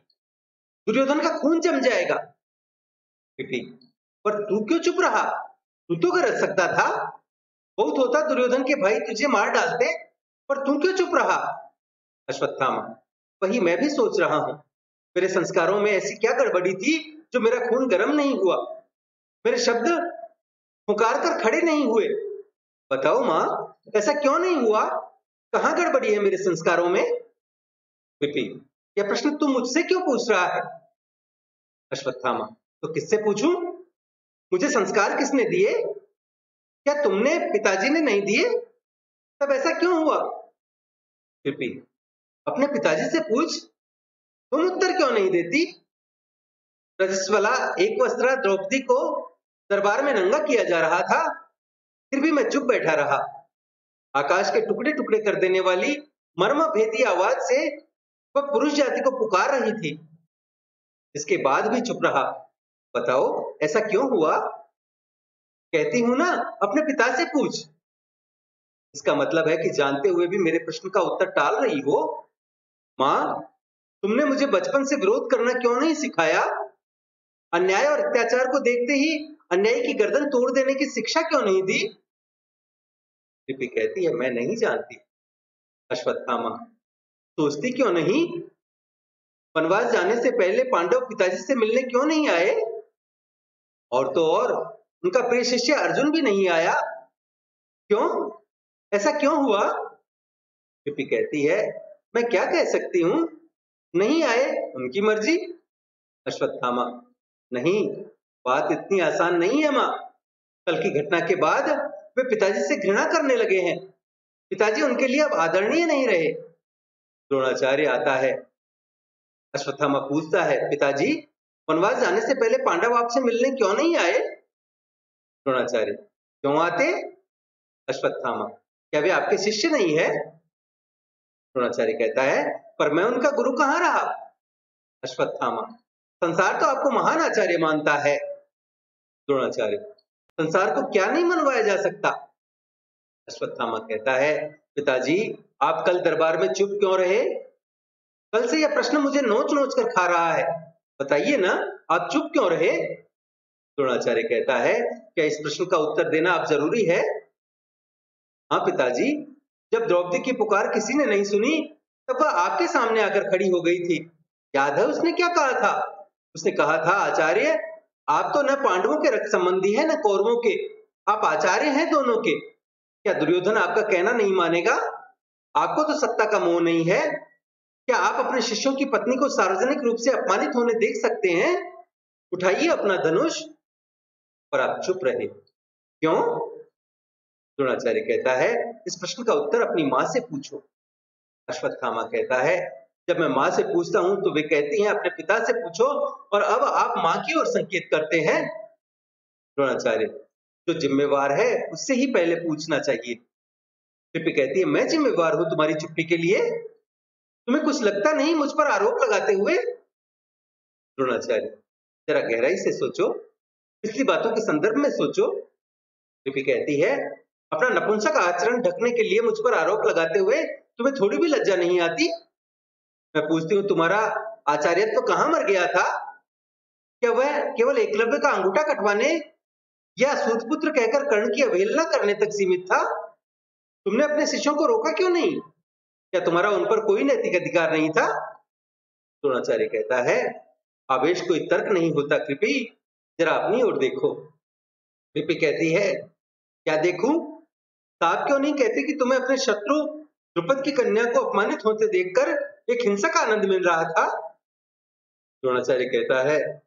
दुर्योधन का खून जम जाएगा। पर तू क्यों चुप रहा? तू तो गरज सकता था। बहुत होता दुर्योधन के भाई तुझे मार डालते, पर तू क्यों चुप रहा? अश्वत्थामा, वही मैं भी सोच रहा हूँ। मेरे संस्कारों में ऐसी क्या गड़बड़ी थी जो मेरा खून गर्म नहीं हुआ? मेरे शब्द पुकार कर खड़े नहीं हुए। बताओ माँ, ऐसा क्यों नहीं हुआ? कहाँ गड़बड़ी है मेरे संस्कारों में? विपिन, यह प्रश्न तू मुझसे क्यों पूछ रहा है? अश्वत्थामा तो किससे पूछूँ? मुझे संस्कार किसने दिए? क्या तुमने पिताजी ने नहीं दिए? तब ऐसा क्यों हुआ? विपिन, अपने पिताजी से पूछ। तुम उत्तर क्यों नहीं देती? रजस्वला एक वस्त्रा द्रौपदी को दरबार में नंगा किया जा रहा था। फिर भी मैं चुप बैठा रहा। आकाश के टुकड़े टुकड़े कर देने वाली मर्म भेदी आवाज़ से वह पुरुष जाति को पुकार रही थी। इसके बाद भी चुप रहा। बताओ, ऐसा क्यों हुआ? कहती हूँ ना, अपने पिता से पूछ। इसका मतलब है कि जानते हुए भी मेरे प्रश्न का उत्तर टाल रही हो। माँ, तुमने मुझे बचपन से विरोध करना क्यों नहीं सिखाया? अन्याय और अत्याचार को देखते ही अन्याय की गर्दन तोड़ देने की शिक्षा क्यों नहीं दी? लिपि कहती है, मैं नहीं जानती। अश्वत्थामा, सोचती क्यों नहीं? वनवास जाने से पहले पांडव पिताजी से मिलने क्यों नहीं आए? और तो और, उनका प्रिय शिष्य अर्जुन भी नहीं आया। क्यों? ऐसा क्यों हुआ? लिपि कहती है, मैं क्या कह सकती हूँ? नहीं आए, उनकी मर्ज़ी। अश्वत्थामा, नहीं बात इतनी आसान नहीं है माँ। कल की घटना के बाद वे पिताजी से घृणा करने लगे हैं। पिताजी उनके लिए अब आदरणीय नहीं रहे। द्रोणाचार्य आता है। अश्वत्थामा पूछता है, पिताजी, वनवास जाने से पहले पांडव आपसे मिलने क्यों नहीं आए? द्रोणाचार्य, क्यों आते? अश्वत्थामा, क्या वे आपके शिष्य नहीं है? द्रोणाचार्य कहता है, पर मैं उनका गुरु कहाँ रहा? अश्वत्थामा, संसार तो आपको महान आचार्य मानता है। द्रोणाचार्य। संसार को क्या नहीं मनवाया जा सकता? अश्वत्थामा कहता है, पिताजी, आप कल दरबार में चुप क्यों रहे? कल से यह प्रश्न मुझे नोच नोच कर खा रहा है। बताइए ना, आप चुप क्यों रहे? द्रोणाचार्य कहता है, क्या इस प्रश्न का उत्तर देना आप ज़रूरी है? हाँ पिताजी, जब द्रौपदी की पुकार किसी ने नहीं सुनी, तब वह आपके सामने आकर खड़ी हो गई थी। याद है उसने क्या कहा था? उसने कहा था, आचार्य आप तो न पांडवों के रक्त संबंधी है, न कौरवों के। आप आचार्य हैं दोनों के। क्या दुर्योधन आपका कहना नहीं मानेगा? आपको तो सत्ता का मोह नहीं है। क्या आप अपने शिष्यों की पत्नी को सार्वजनिक रूप से अपमानित होने देख सकते हैं? उठाइए अपना धनुष। पर आप चुप रहे। क्यों? द्रोणाचार्य कहता है, इस प्रश्न का उत्तर अपनी माँ से पूछो। अश्वत्थामा कहता है जब मैं माँ से पूछता हूँ तो वे कहती हैं, अपने पिता से पूछो, और अब आप माँ की ओर संकेत करते हैं। द्रोणाचार्य, जो जिम्मेवार है, उससे ही पहले पूछना चाहिए। कृपी कहती है, मैं जिम्मेवार हूँ तुम्हारी चुप्पी के लिए। तुम्हें कुछ लगता नहीं मुझ पर आरोप लगाते हुए? द्रोणाचार्य, जरा गहराई से सोचो, पिछली बातों के संदर्भ में सोचो। कृपी कहती है, अपना नपुंसक आचरण ढकने के लिए मुझ पर आरोप लगाते हुए तुम्हें थोड़ी भी लज्जा नहीं आती? मैं पूछती हूँ, तुम्हारा आचार्य तो कहाँ मर गया था? क्या वह केवल एकलव्य का अंगूठा कटवाने या सूतपुत्र कहकर कर्ण की अवहेलना करने तक सीमित था? तुमने अपने शिष्यों को रोका क्यों नहीं? क्या तुम्हारा उन पर कोई नैतिक अधिकार नहीं था? द्रोणाचार्य कहता है, आवेश कोई तर्क नहीं होता, कृपी, जरा अपनी ओर देखो। कृपी कहती है, क्या देखूँ? साहब क्यों नहीं कहते कि तुम्हें अपने शत्रु, द्रुपद की कन्या को अपमानित होते देखकर एक हिंसक आनंद मिल रहा था। द्रोणाचार्य कहता है,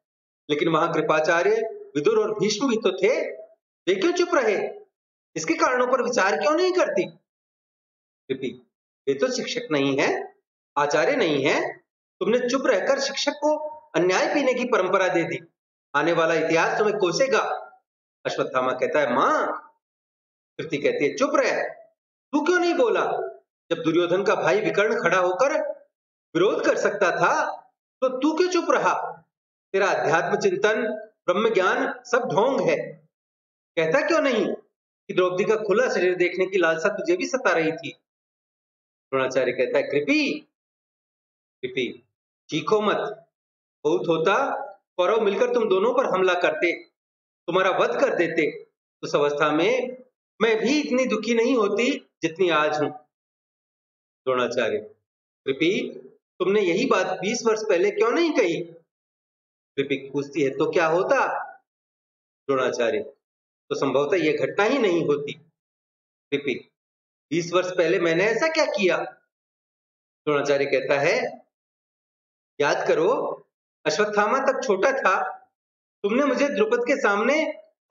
लेकिन वहाँ कृपाचार्य, विदुर और भीष्म भी तो थे। वे क्यों चुप रहे। इसके कारणों पर विचार क्यों नहीं करती? कृपी वे तो शिक्षक नहीं है, आचार्य नहीं है। तुमने चुप रहकर शिक्षक को अन्याय पीने की परंपरा दे दी। आने वाला इतिहास तुम्हें कोसेगा। अश्वत्थामा कहता है, माँ। कृति कहती है, चुप रह। तू क्यों नहीं बोला? जब दुर्योधन का भाई विकर्ण खड़ा होकर विरोध कर सकता था तो तू क्यों चुप रहा? तेरा अध्यात्म चिंतन, ब्रह्म ज्ञान सब ढोंग है। कहता क्यों नहीं कि द्रौपदी का खुला शरीर देखने की लालसा तुझे भी सता रही थी? द्रोणाचार्य कहता है, कृपी कृपी, चीखो मत। बहुत होता, कौरव मिलकर तुम दोनों पर हमला करते, तुम्हारा वध कर देते। उस अवस्था में मैं भी इतनी दुखी नहीं होती जितनी आज हूँ। द्रोणाचार्य, कृपी तुमने यही बात बीस वर्ष पहले क्यों नहीं कही? कृपी पूछती है तो क्या होता? द्रोणाचार्य तो संभवतः यह घटना ही नहीं होती। कृपी बीस वर्ष पहले मैंने ऐसा क्या किया? द्रोणाचार्य कहता है, याद करो, अश्वत्थामा तक छोटा था। तुमने मुझे द्रुपद के सामने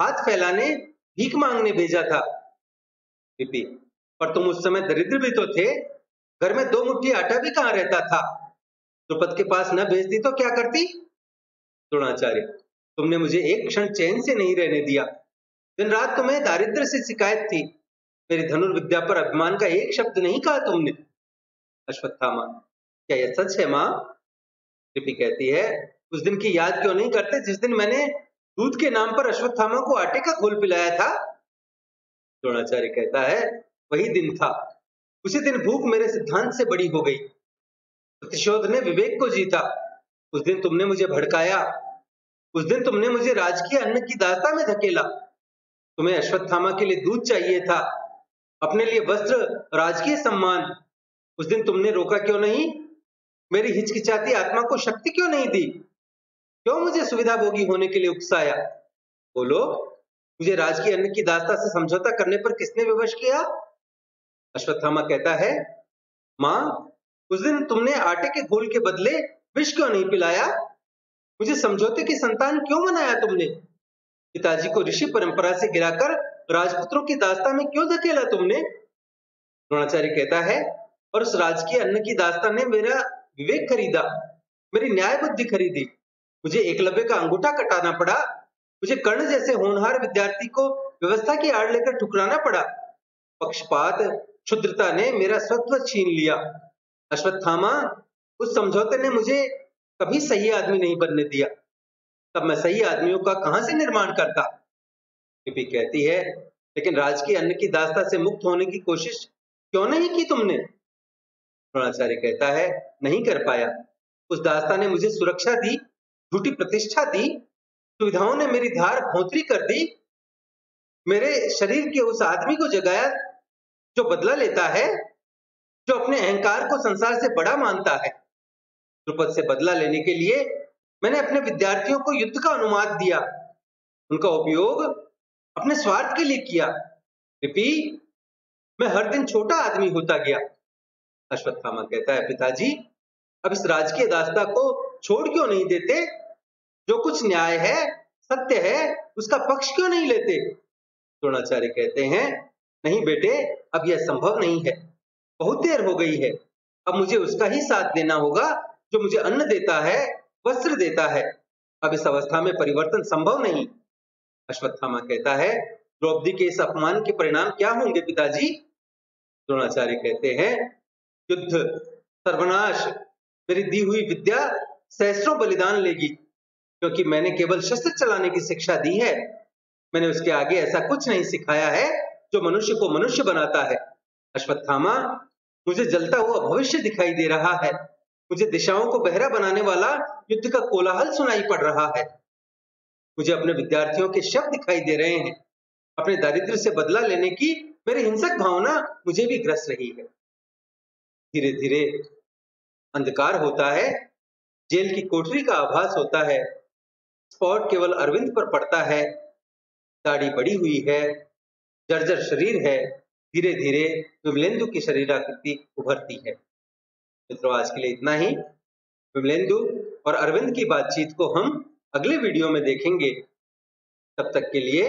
हाथ फैलाने, भीख मांगने भेजा था। पीपी पर तुम उस समय दरिद्र भी तो थे। घर में दो मुट्ठी आटा भी कहाँ रहता था? द्रुपद के पास न भेजती तो क्या करती? द्रोणाचार्य, तुमने मुझे एक क्षण चैन से नहीं रहने दिया। दिन रात तुम्हें दारिद्र से शिकायत थी। मेरी धनुर्विद्या पर अभिमान का एक शब्द नहीं कहा तुमने। अश्वत्थामा, क्या यह सच है माँ? लिपि कहती है, उस दिन की याद क्यों नहीं करते जिस दिन मैंने दूध के नाम पर अश्वत्थामा को आटे का घोल पिलाया था? द्रोणाचार्य कहता है, वही दिन था। उसी दिन भूख मेरे सिद्धांत से बड़ी हो गई। प्रतिशोध ने विवेक को जीता। उस दिन तुमने मुझे भड़काया। उस दिन तुमने मुझे राजकीय अन्न की दास्ता में धकेला। तुम्हें अश्वत्थामा के लिए दूध चाहिए था। अपने लिए वस्त्र, राजकीय सम्मान। उस दिन तुमने रोका क्यों नहीं? मेरी हिचकिचाती आत्मा को शक्ति क्यों नहीं दी? क्यों मुझे सुविधा भोगी होने के लिए उकसाया? बोलो, मुझे राजकीय अन्न की दास्ता से समझौता करने पर किसने विवश किया? अश्वत्थामा कहता है, माँ, उस दिन तुमने आटे के घोल के बदले विष क्यों नहीं पिलाया? मुझे समझौते की संतान क्यों मनाया तुमने? पिताजी को ऋषि परंपरा से गिराकर राजपुत्रों की दास्ता में क्यों धकेला तुमने? द्रोणाचार्य कहता है, और उस राजकीय अन्न की दास्ता ने मेरा विवेक खरीदा, मेरी न्याय बुद्धि खरीदी। मुझे एकलव्य का अंगूठा कटाना पड़ा, मुझे कर्ण जैसे होनहार विद्यार्थी को व्यवस्था की आड़ लेकर ठुकराना पड़ा। पक्षपात क्षुद्रता ने मेरा स्वत्व छीन लिया। अश्वत्थामा, उस समझौते ने मुझे कभी सही आदमी नहीं बनने दिया। तब मैं सही आदमियों का कहाँ से निर्माण करता? कृपी कहती है, लेकिन राजकीय अन्न की दास्ता से मुक्त होने की कोशिश क्यों नहीं की तुमने? द्रोणाचार्य कहता है, नहीं कर पाया। उस दास्ता ने मुझे सुरक्षा दी, झूठी प्रतिष्ठा दी, सुविधाओं ने मेरी धार खोतरी कर दी। मेरे शरीर के उस आदमी को जगाया जो बदला लेता है, जो अपने अहंकार को संसार से बड़ा मानता है। द्रुपद से बदला लेने के लिए मैंने अपने विद्यार्थियों को युद्ध का अनुवाद दिया। उनका उपयोग अपने स्वार्थ के लिए किया। मैं हर दिन छोटा आदमी होता गया। अश्वत्थामा कहता है, पिताजी, अब इस राजकीय दास्ता को छोड़ क्यों नहीं देते? जो कुछ न्याय है, सत्य है, उसका पक्ष क्यों नहीं लेते? द्रोणाचार्य कहते हैं नहीं बेटे, अब यह संभव नहीं है। बहुत देर हो गई है। अब मुझे उसका ही साथ देना होगा, जो मुझे अन्न देता है, वस्त्र देता है। अब इस अवस्था में परिवर्तन संभव नहीं। अश्वत्थामा कहता है, द्रौपदी के इस अपमान के परिणाम क्या होंगे पिताजी? द्रोणाचार्य कहते हैं, युद्ध, सर्वनाश, मेरी दी हुई विद्या सहस्रों बलिदान लेगी, क्योंकि मैंने केवल शस्त्र चलाने की शिक्षा दी है। मैंने उसके आगे ऐसा कुछ नहीं सिखाया है। जो मनुष्य को मनुष्य बनाता है। अश्वत्थामा, मुझे जलता हुआ भविष्य दिखाई दे रहा है। मुझे दिशाओं को बहरा बनाने वाला युद्ध का कोलाहल सुनाई पड़ रहा है। मुझे अपने विद्यार्थियों के शब्द दिखाई दे रहे हैं। अपने दारिद्र से बदला लेने की मेरी हिंसक भावना मुझे भी ग्रस्त रही है। धीरे धीरे अंधकार होता है, जेल की कोठरी का आभास होता है स्पॉट केवल अरविंद पर पड़ता है। दाढ़ी बड़ी हुई है जर्जर शरीर है धीरे धीरे विमलेंदु की शरीराकृति उभरती है। मित्रों, आज के लिए इतना ही। विमलेंदु और अरविंद की बातचीत को हम अगले वीडियो में देखेंगे। तब तक के लिए,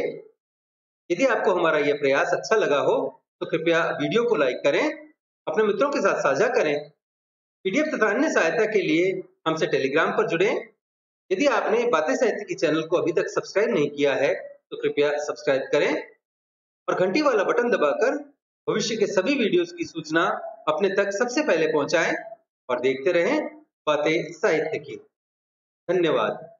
यदि आपको हमारा यह प्रयास अच्छा लगा हो तो कृपया वीडियो को लाइक करें, अपने मित्रों के साथ साझा करें। पीडीएफ तथा अन्य सहायता के लिए हमसे टेलीग्राम पर जुड़ें। यदि आपने बातें साहित्य के चैनल को अभी तक सब्सक्राइब नहीं किया है तो कृपया सब्सक्राइब करें। और घंटी वाला बटन दबाकर भविष्य के सभी वीडियोस की सूचना अपने तक सबसे पहले पहुंचाएँ और देखते रहें बातें साहित्य की। धन्यवाद।